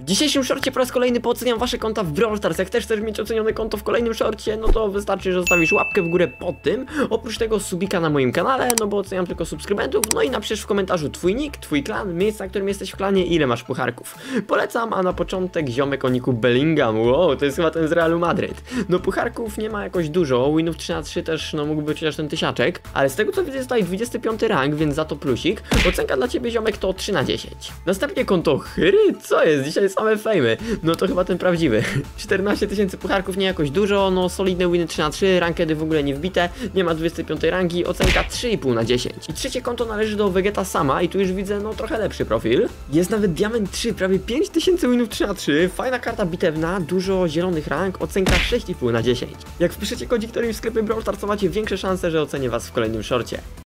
W dzisiejszym shorcie po raz kolejny pooceniam wasze konta w Brawl Stars. Jak też chcesz mieć ocenione konto w kolejnym shorcie, no to wystarczy, że zostawisz łapkę w górę pod tym. Oprócz tego subika na moim kanale, no bo oceniam tylko subskrybentów. No i napisz w komentarzu twój nick, twój klan, miejsce, na którym jesteś w klanie i ile masz pucharków. Polecam, a na początek ziomek o niku Bellingham. Wow, to jest chyba ten z Realu Madryt. No pucharków nie ma jakoś dużo, winów 3 na 3 też, no mógłby chociaż ten tysiaczek. Ale z tego co widzę jest tutaj 25 rank, więc za to plusik. Ocenka dla ciebie ziomek to 3 na 10. Następnie konto Hyry, co jest? Dzisiaj same fejmy. No to chyba ten prawdziwy. 14 tysięcy pucharków, nie jakoś dużo, no solidne winy 3 na 3 rankedy w ogóle nie wbite, nie ma 25 rangi, ocenka 3,5 na 10. I trzecie konto należy do Vegeta sama i tu już widzę no trochę lepszy profil. Jest nawet Diament 3, prawie 5000 winów 3 na 3 fajna karta bitewna, dużo zielonych rank, ocenka 6,5 na 10. Jak wpiszecie kodzik, który w sklepie Brawl Stars, macie większe szanse, że ocenię was w kolejnym shorcie.